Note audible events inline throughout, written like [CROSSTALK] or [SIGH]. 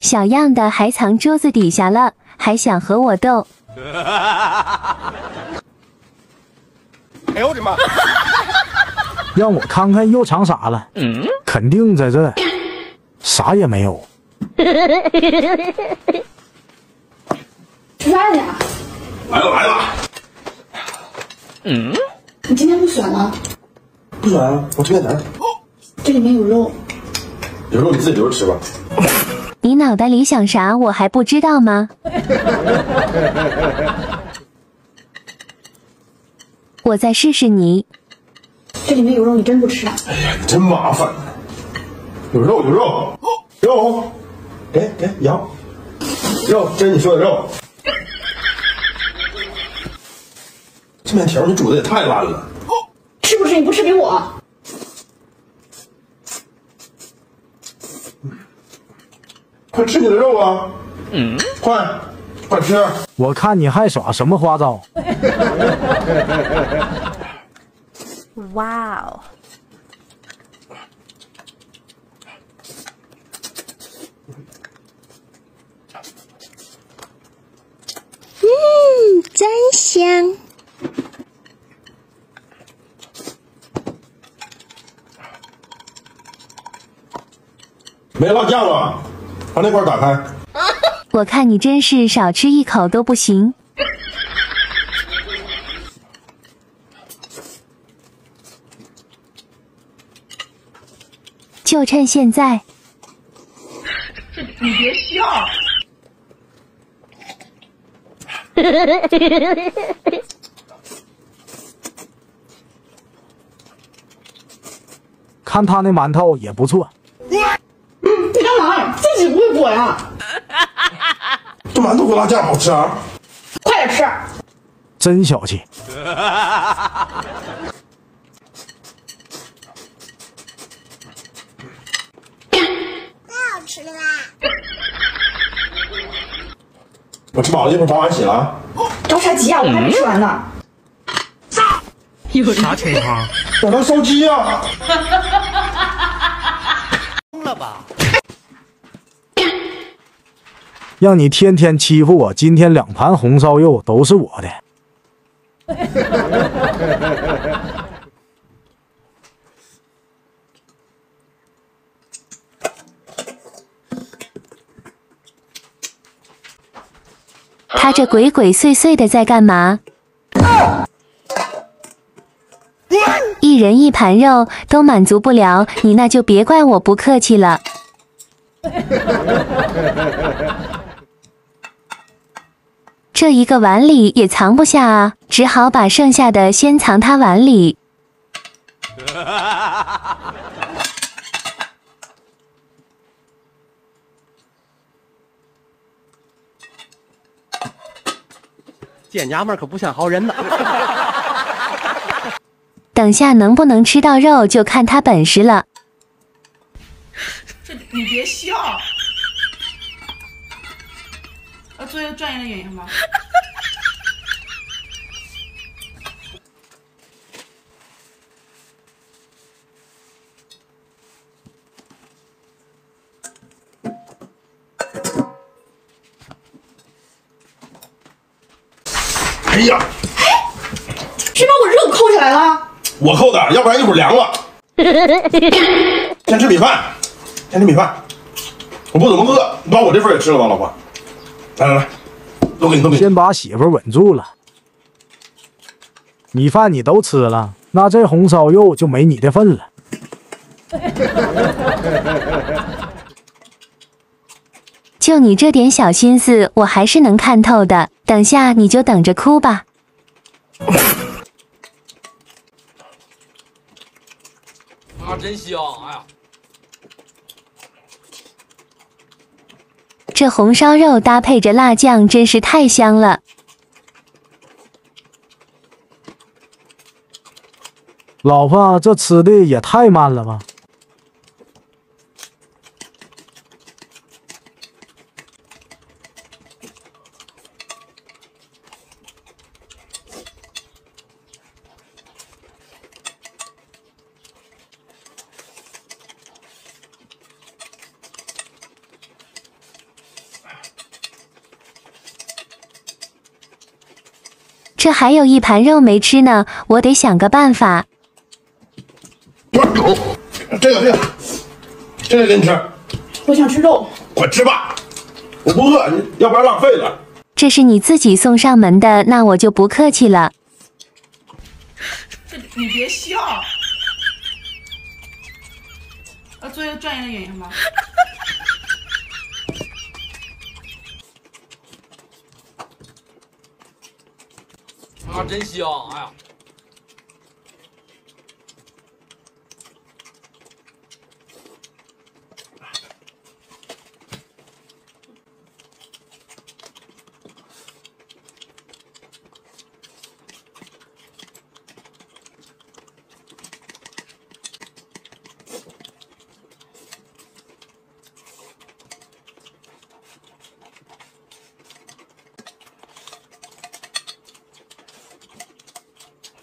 小样的还藏桌子底下了，还想和我斗？哎呦我的妈！[LAUGHS] 让我看看又藏啥了？嗯肯定在这，啥也没有。[LAUGHS] 吃饭去啊！来了来了，你今天不选吗？不选啊，我吃面条。这里面有肉，有肉你自己留着吃吧。你脑袋里想啥？我还不知道吗？[LAUGHS] 我再试试你。这里面有肉，你真不吃啊？哎呀，你真麻烦。有肉有肉肉，给给羊肉，这是你说的肉。这面条你煮的也太烂了。吃不吃？你不吃给我。快吃你的肉啊！嗯，快快吃。我看你还耍什么花招？哇哦！嗯，真香。没辣酱了，把那块打开。[LAUGHS] 我看你真是少吃一口都不行。就趁现在，你别笑，[LAUGHS] 看他那馒头也不错。自己不会裹呀？这馒头和辣酱好吃啊！快点吃！真小气。太好吃了我吃饱了，一会儿把碗洗了啊。着啥急啊？我还没吃完呢。啥情况？我刚烧鸡呀啊！让你天天欺负我，今天两盘红烧肉都是我的。他这鬼鬼祟祟的在干嘛？一人一盘肉都满足不了你，那就别怪我不客气了。这一个碗里也藏不下啊，只好把剩下的先藏他碗里。[LAUGHS] 贱娘们儿可不像好人呢。[LAUGHS] 等下能不能吃到肉，就看他本事了。[LAUGHS] 这你别笑。要做一个专业的演员吗？哎呀，谁把我肉扣起来了？我扣的，要不然一会儿凉了。先吃米饭，先吃米饭。我不怎么饿，你把我这份也吃了吧，老婆。来来来，都给你，都给你。先把媳妇儿稳住了。米饭你都吃了，那这红烧肉就没你的份了。[LAUGHS] 就你这点小心思，我还是能看透的。等下你就等着哭吧。[LAUGHS] 啊，真香！哎呀，这红烧肉搭配着辣酱，真是太香了。老婆，这吃的也太慢了吧？这还有一盘肉没吃呢，我得想个办法。不是，这个这个，这个给你吃，我想吃肉。快吃吧，我不饿，要不然浪费了。这是你自己送上门的，那我就不客气了。这你别笑。呃，做一个专业的演员吧。啊，真香！哎呀，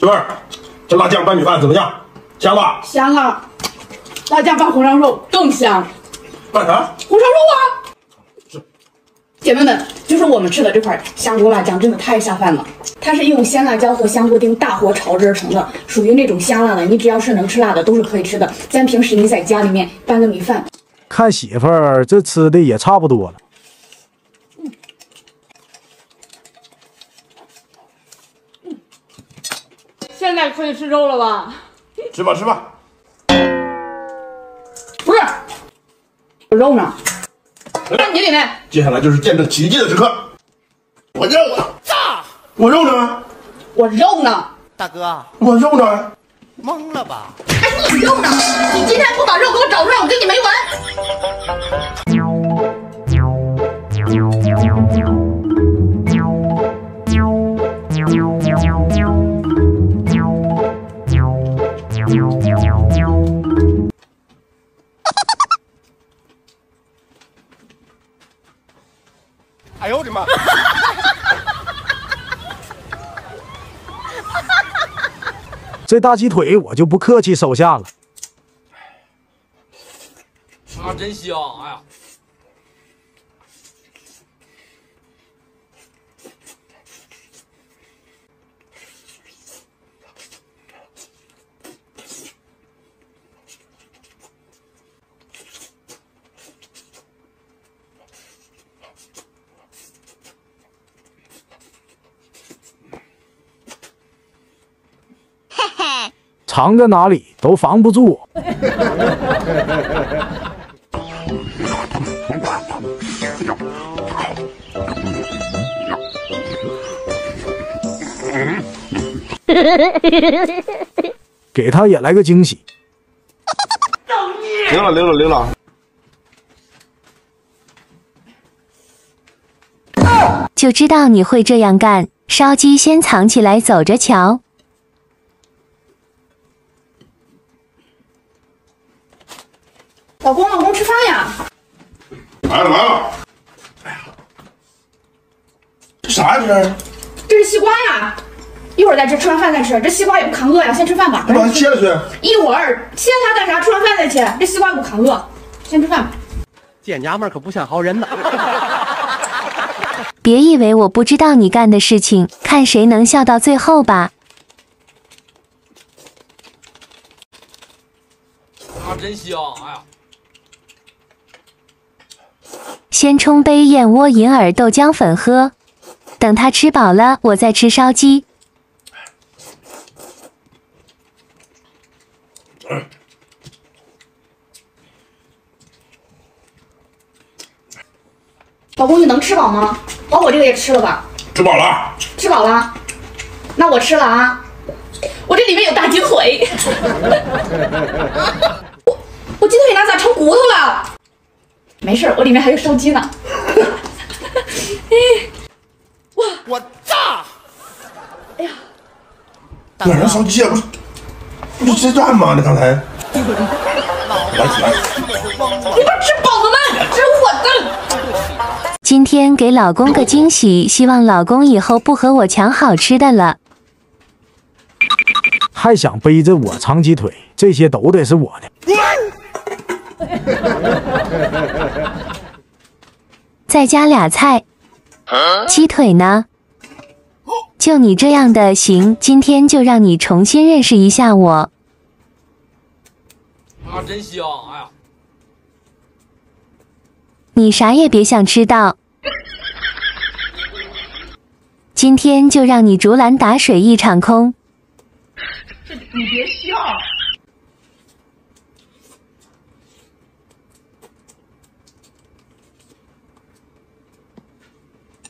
媳妇儿，这辣酱拌米饭怎么样？香吧？香啊！辣酱拌红烧肉更香。拌啥？红烧肉啊！是姐妹们，就是我们吃的这款香菇辣酱真的太下饭了。它是用鲜辣椒和香菇丁大火炒制而成的，属于那种香辣的。你只要是能吃辣的，都是可以吃的。咱平时你在家里面拌个米饭，看媳妇儿这吃的也差不多了。现在可以吃肉了吧？吃吧吃吧。不是，肉呢？那你里面接下来就是见证奇迹的时刻。我肉呢？炸！我肉呢？我肉呢？大哥，我肉呢？懵了吧？哎，你肉呢？你今天不把肉给我找出来，我跟你没完！这大鸡腿我就不客气收下了。啊，真香！哎呀，藏在哪里都防不住我。给他也来个惊喜。灵了灵了灵了！就知道你会这样干。烧鸡先藏起来，走着瞧。老公，老公吃饭呀！来了来了！哎呀，这啥呀这是？这是西瓜呀，一会儿再吃，吃完饭再吃。这西瓜也不抗饿呀，先吃饭吧。你把它切了去。一会儿切它干啥？吃完饭再切。这西瓜也不抗饿，先吃饭吧。见娘们儿可不像好人呢！[LAUGHS] 别以为我不知道你干的事情，看谁能笑到最后吧。啊，真香！哎呀，先冲杯燕窝银耳豆浆粉喝，等他吃饱了，我再吃烧鸡。老公，你能吃饱吗？把我这个也吃了吧。吃饱了。吃饱了，那我吃了啊。我这里面有大鸡腿，[LAUGHS] 我我鸡腿哪咋成骨头了？没事儿，我里面还有烧鸡呢。[LAUGHS] 我炸！哎呀，哪能烧鸡啊？不是不是吃饭吗？你刚才。来起来！你们吃饱了吗？吃我的。今天给老公个惊喜，希望老公以后不和我抢好吃的了。还想背着我藏鸡腿，这些都得是我的。[LAUGHS] 再加俩菜，鸡腿呢？就你这样的行，今天就让你重新认识一下我。啊，真香！哎呀，你啥也别想吃到，今天就让你竹篮打水一场空。这你别笑。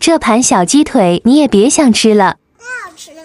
这盘小鸡腿你也别想吃了，太好吃啦！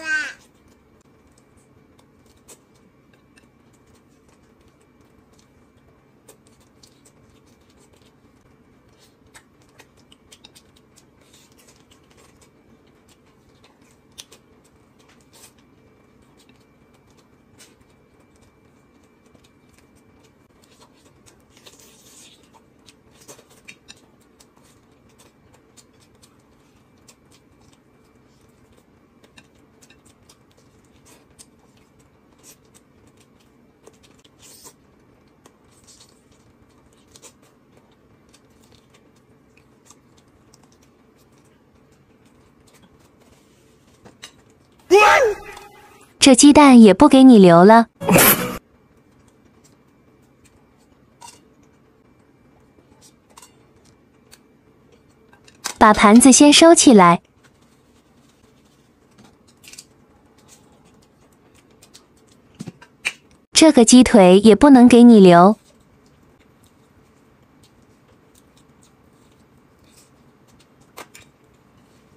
这鸡蛋也不给你留了。把盘子先收起来。这个鸡腿也不能给你留。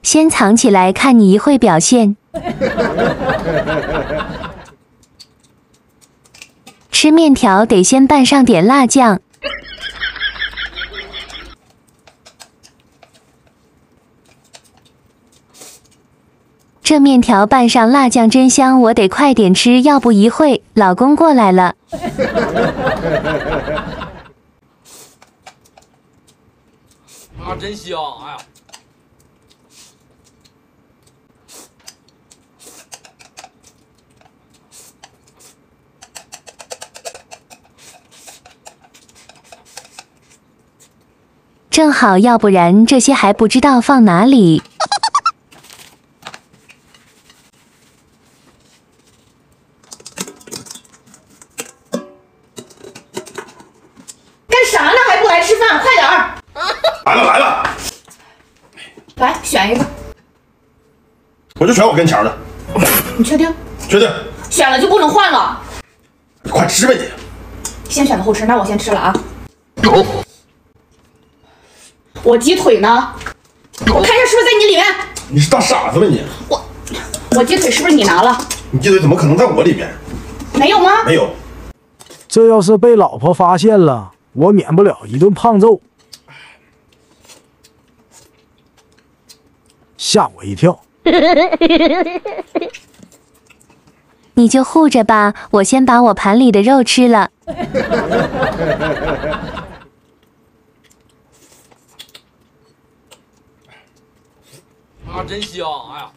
先藏起来，看你一会表现。吃面条得先拌上点辣酱。这面条拌上辣酱真香，我得快点吃，要不一会老公过来了。[LAUGHS] 啊，真香！哎呀，正好，要不然这些还不知道放哪里。干啥呢？还不来吃饭？快点儿！来了来了，来选一个，我就选我跟前的，你确定？确定？选了就不能换了。你快吃吧你。先选的后吃，那我先吃了啊。我鸡腿呢？我看一下是不是在你里面。你是大傻子吧你？我我鸡腿是不是你拿了？你鸡腿怎么可能在我里面？没有吗？没有，这要是被老婆发现了，我免不了一顿胖揍。吓我一跳！[LAUGHS] 你就护着吧，我先把我盘里的肉吃了。[LAUGHS] 啊，真香！哎呀，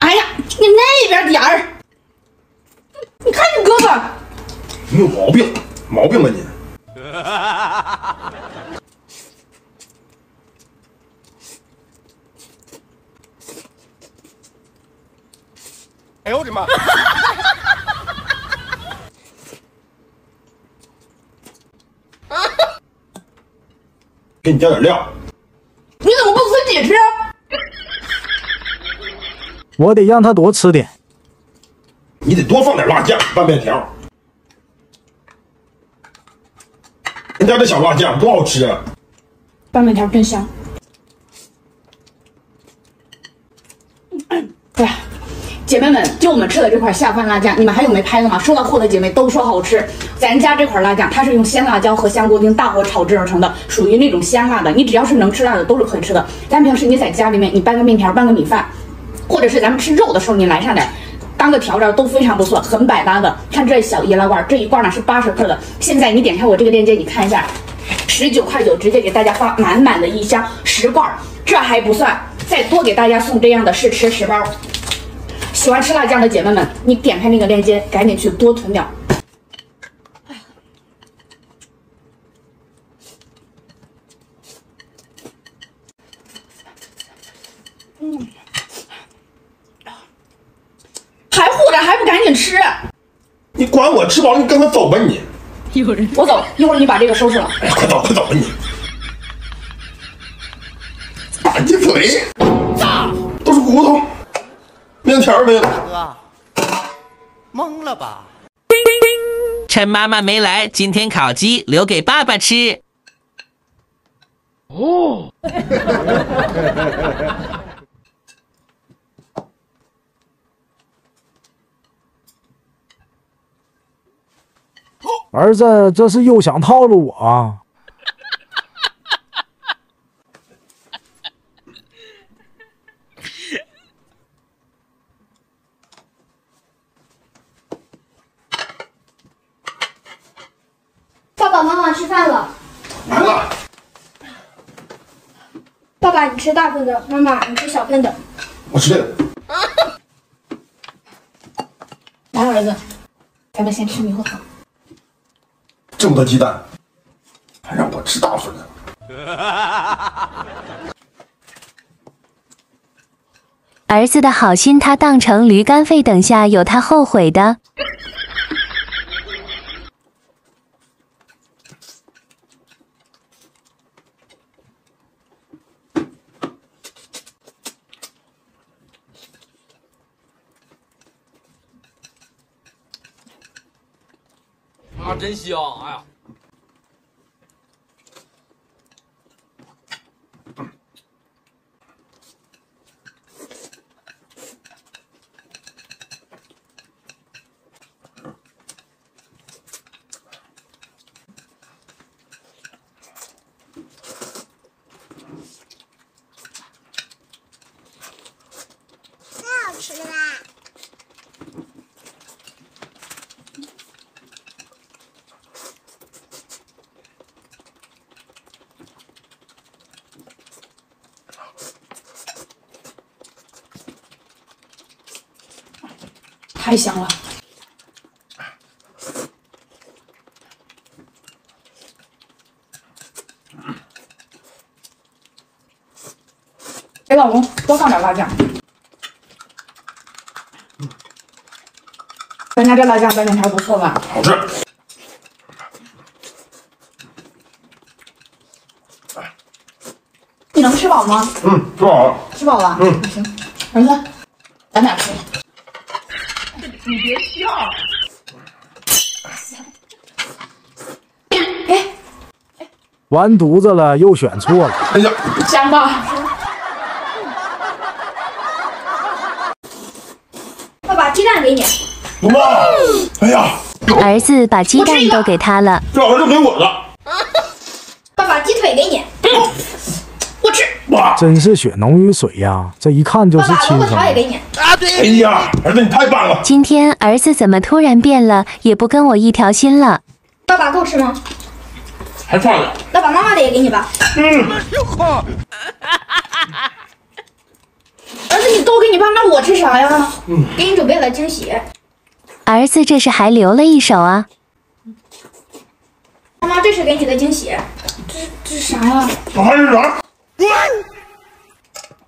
哎呀，你那边点儿。你看你胳膊，你有毛病，毛病吧你？哎呦我的妈！[LAUGHS] 给你加点料，你怎么不自己吃？我得让他多吃点。你得多放点辣酱拌面条。人家这小辣酱多好吃啊！拌面条真香。哎呀，姐妹们，就我们吃的这块下饭辣酱，你们还有没拍的吗？收到货的姐妹都说好吃。咱家这块辣酱，它是用鲜辣椒和香菇丁大火炒制而成的，属于那种鲜辣的。你只要是能吃辣的，都是可以吃的。咱平时你在家里面，你拌个面条，拌个米饭，或者是咱们吃肉的时候，你来上点。当个调料都非常不错，很百搭的。看这小易拉罐，这一罐呢是八十克的。现在你点开我这个链接，你看一下，十九块九，直接给大家发满满的一箱十罐。这还不算，再多给大家送这样的试吃十包。喜欢吃辣酱的姐妹们，你点开那个链接，赶紧去多囤点。嗯，还护着，还不赶紧吃？你管我吃饱了，你跟快走吧你。有人，我走，一会儿你把这个收拾了。哎，快走，快走吧你。打你嘴。面条没了。懵了吧？趁妈妈没来，今天烤鸡留给爸爸吃。哦 [LAUGHS] 儿子这是又想套路我啊！妈妈吃饭了。来了，爸爸你吃大份的，妈妈你吃小份的。我吃这个。来，儿子，咱们先吃猕猴桃。这么多鸡蛋，还让我吃大份的。儿子的好心他当成驴肝肺，等下有他后悔的。真香！哎呀，太香了。给老公多放点辣酱。咱家这辣酱拌面条不错吧？好吃。你能吃饱吗？嗯，吃饱了。吃饱了。嗯行，儿子，咱俩吃。你别笑。完犊子了，又选错了。哎呀，香吧？爸爸鸡蛋给你。妈！哎呀，儿子把鸡蛋都给他了。这儿子给我的。爸爸鸡腿给你。我吃。妈！真是血浓于水呀，这一看就爸爸是亲生的。萝卜条也给你。哎呀，儿子你太棒了！今天儿子怎么突然变了，也不跟我一条心了？爸爸够吃吗？还差点。那把妈妈的也给你吧。嗯，[LAUGHS] 儿子，你都给你爸，那我吃啥呀？给你准备了惊喜。儿子这是还留了一手啊！妈妈，这是给你的惊喜。这是啥呀？这还是啥？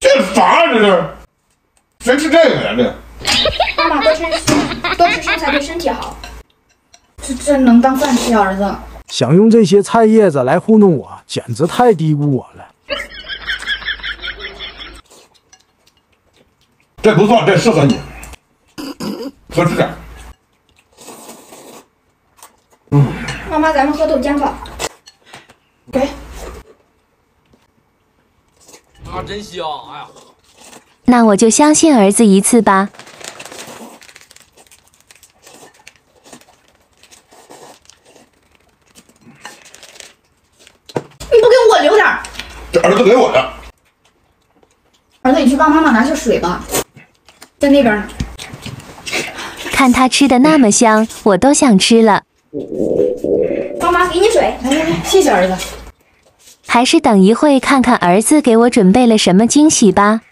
这啥呀？这是？谁吃这个呀？这妈妈多吃多吃蔬菜对身体好。这这能当饭吃呀，儿子？想用这些菜叶子来糊弄我，简直太低估我了。这不错，这适合你。多吃点。嗯妈妈，咱们喝豆浆吧。给。啊，真香！哎呀，那我就相信儿子一次吧。你不给我留点儿？这儿子给我的。儿子，你去帮妈妈拿些水吧，在那边呢。看他吃的那么香，我都想吃了。妈妈，给你水。来来来，谢谢儿子。还是等一会看看儿子给我准备了什么惊喜吧。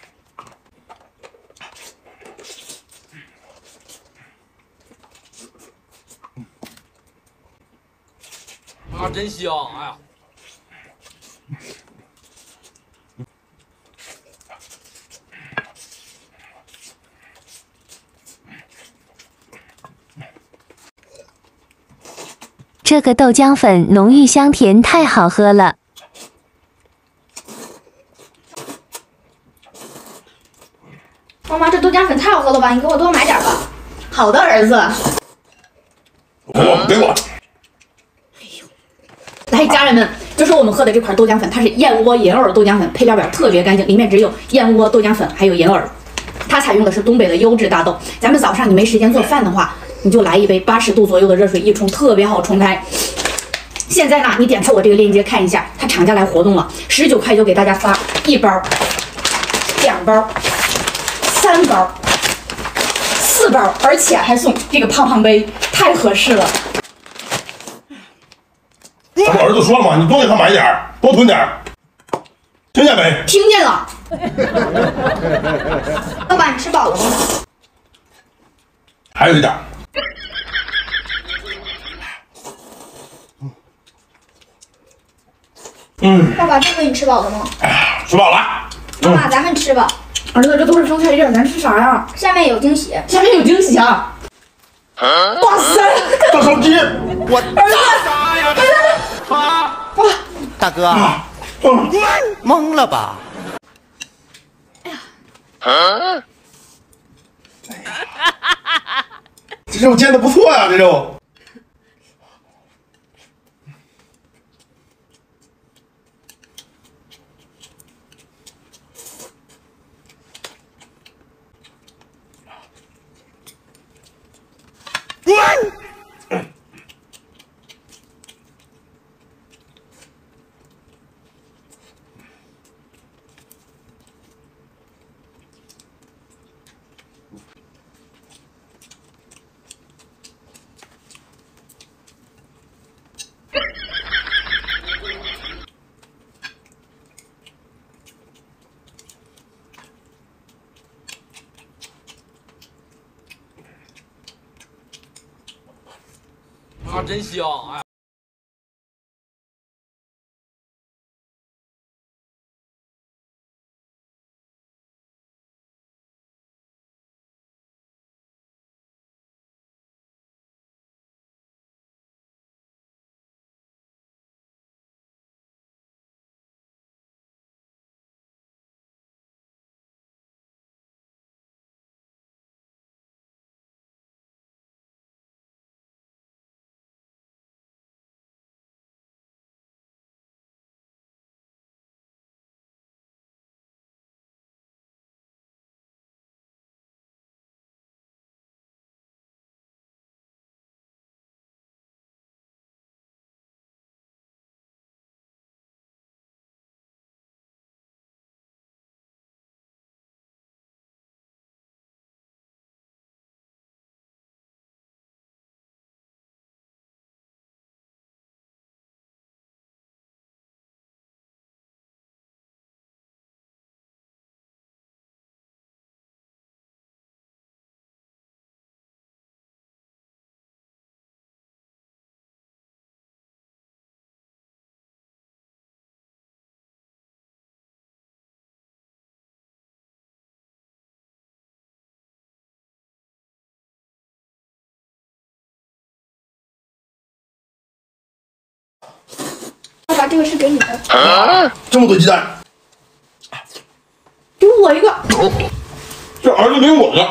啊，真香！哎呀，这个豆浆粉浓郁香甜，太好喝了。妈妈，这豆浆粉太好喝了吧？你给我多买点吧。好的，儿子。给我，给我。来，家人们，就是我们喝的这款豆浆粉，它是燕窝银耳豆浆粉，配料表特别干净，里面只有燕窝、豆浆粉还有银耳。它采用的是东北的优质大豆。咱们早上你没时间做饭的话，你就来一杯八十度左右的热水一冲，特别好冲开。现在呢，你点开我这个链接看一下，它厂家来活动了，十九块九给大家发一包、两包、三包、四包，而且还送这个胖胖杯，太合适了。咱们儿子说了嘛，你多给他买点儿，多囤点儿，听见没？听见了。[LAUGHS] 老板，你吃饱了吗？还有一点儿。嗯，爸爸，这回你吃饱了吗？吃饱了。妈妈，咱们吃吧。儿子，这都是生菜叶，咱吃啥呀？下面有惊喜。下面有惊喜啊！哇塞，大手机，我儿子，哇，大哥，嗯，懵了吧？这肉煎的不错呀，这肉。真香！哎这个是给你的。这么多鸡蛋，给我一个。这儿子给我的。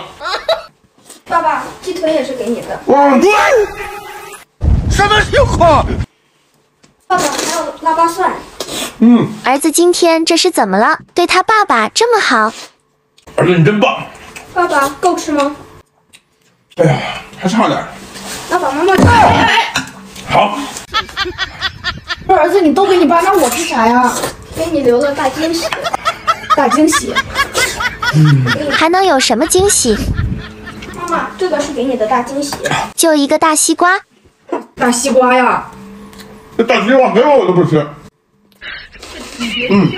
爸爸，鸡腿也是给你的。哇，什么情况？爸爸，还有腊八蒜。嗯，儿子今天这是怎么了？对他爸爸这么好？儿子你真棒。爸爸，够吃吗？哎呀，还差点爸爸妈妈妈。好，不是儿子，你都给你爸，那我吃啥呀？给你留了大惊喜。大惊喜。还能有什么惊喜？妈妈，这个是给你的大惊喜。就一个大西瓜。大西瓜呀！这大西瓜没有我都不吃。嗯，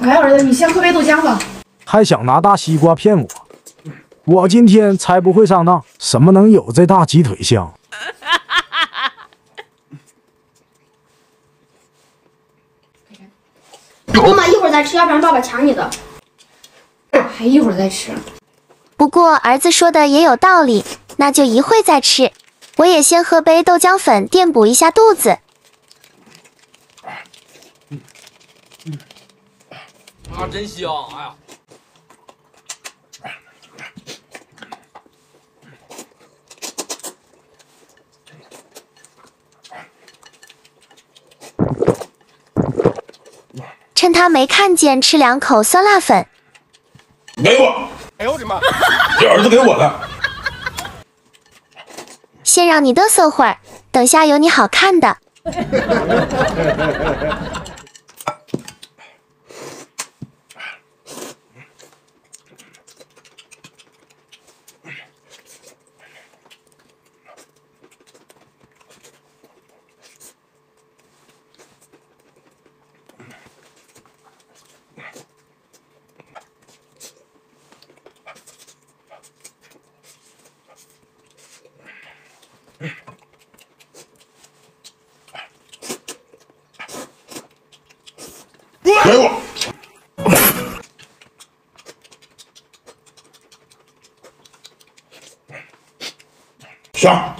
来，儿子，你先喝杯豆浆吧。还想拿大西瓜骗我？我今天才不会上当，什么能有这大鸡腿香？妈妈，一会儿再吃，要不然爸爸抢你的。还一会儿再吃。不过儿子说的也有道理，那就一会再吃。我也先喝杯豆浆粉垫补一下肚子。啊，真香！哎呀，趁他没看见，吃两口酸辣粉。给我！哎呦我的妈！[LAUGHS] 这儿子给我的。先让你嘚瑟会儿，等下有你好看的。给我！香。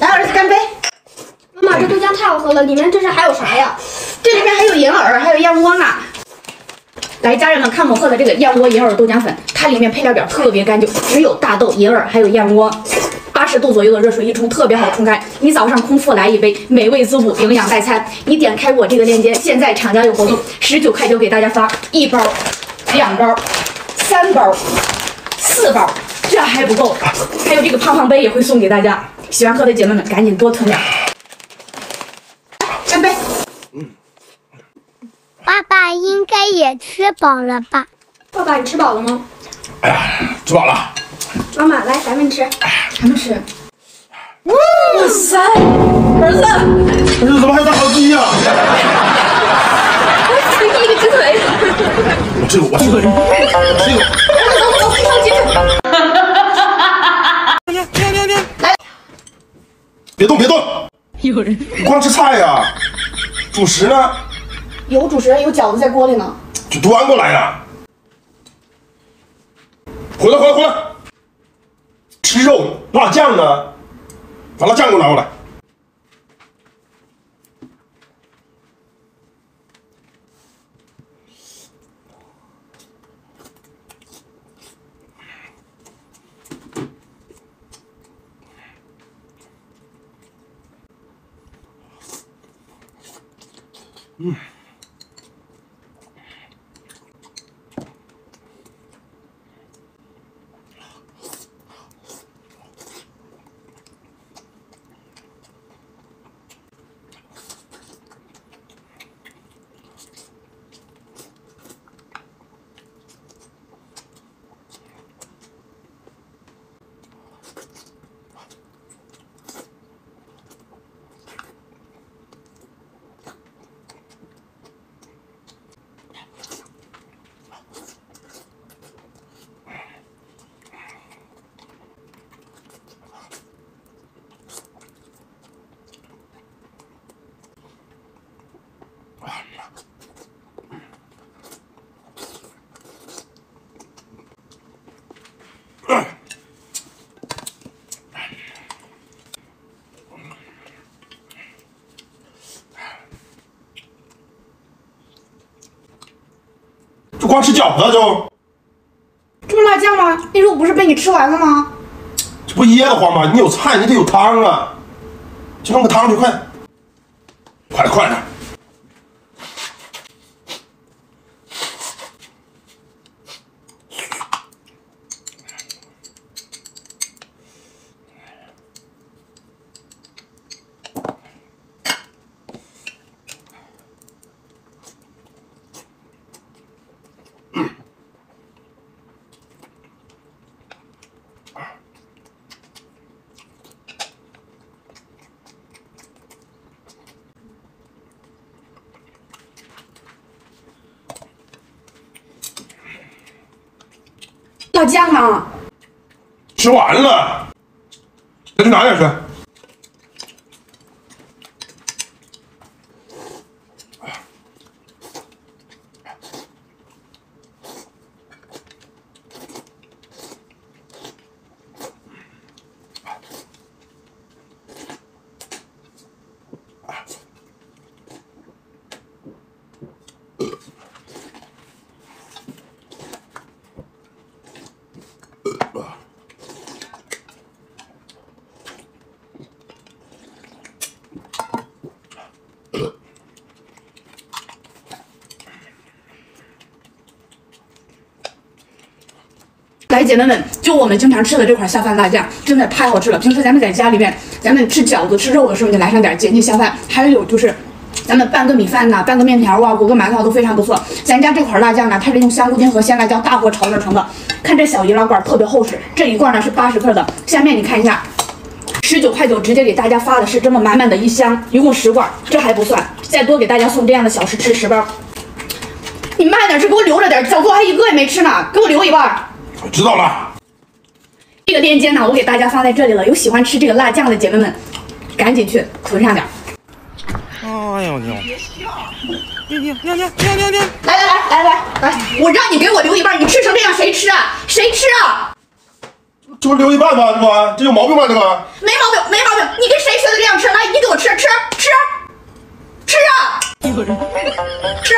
来，儿子干杯！妈妈，这豆浆太好喝了，里面这是还有啥呀？这里面还有银耳，还有燕窝呢。看我喝的这个燕窝银耳豆浆粉，它里面配料表特别干净，只有大豆、银耳还有燕窝。八十度左右的热水一冲，特别好冲开。你早上空腹来一杯，美味滋补，营养代餐。你点开我这个链接，现在厂家有活动，十九块九给大家发一包、两包、三包、四包，这还不够，还有这个胖胖杯也会送给大家。喜欢喝的姐妹们，赶紧多囤点。干杯！爸爸应该也吃饱了吧？爸爸，你吃饱了吗？哎呀，吃饱了。妈妈，来，咱们吃。咱们吃。哇塞，儿子，儿子怎么还有大烤鸡呀？给你一个鸡腿。我这个我这个这个。走走走，上鸡腿。来，别动别动！有人。你光吃菜呀？主食呢？有主持人，有饺子在锅里呢。就端过来呀！回来回来回来！吃肉，辣酱呢？把辣酱给我拿过来。光吃饺子就？这么辣酱吗？那肉不是被你吃完了吗？这不噎得慌吗？你有菜，你得有汤啊！去弄个汤去，快辣酱呢？吃完了，再去拿点去。来，姐妹们，就我们经常吃的这款下饭辣酱，真的太好吃了。平时咱们在家里面，咱们吃饺子、吃肉的时候，你来上点解腻下饭。还有就是，咱们拌个米饭呐，拌个面条啊，裹个馒头都非常不错。咱家这款辣酱呢，它是用香菇丁和鲜辣椒大火炒制成的。看这小易拉罐特别厚实，这一罐呢是八十克的。下面你看一下，十九块九，直接给大家发的是这么满满的一箱，一共十罐，这还不算，再多给大家送这样的小试吃十包。你慢点吃，给我留着点，小做还一个也没吃呢，给我留一半。知道了，这个链接呢，我给大家发在这里了。有喜欢吃这个辣酱的姐妹们，赶紧去囤上点。哎呦你！别笑！你你你你你你！来来来来来来，我让你给我留一半，你吃成这样谁吃啊？谁吃啊？这不留一半吗？这不这有毛病吗？这个没毛病，没毛病。你跟谁学的这样吃？来，你给我吃吃吃吃啊！吃。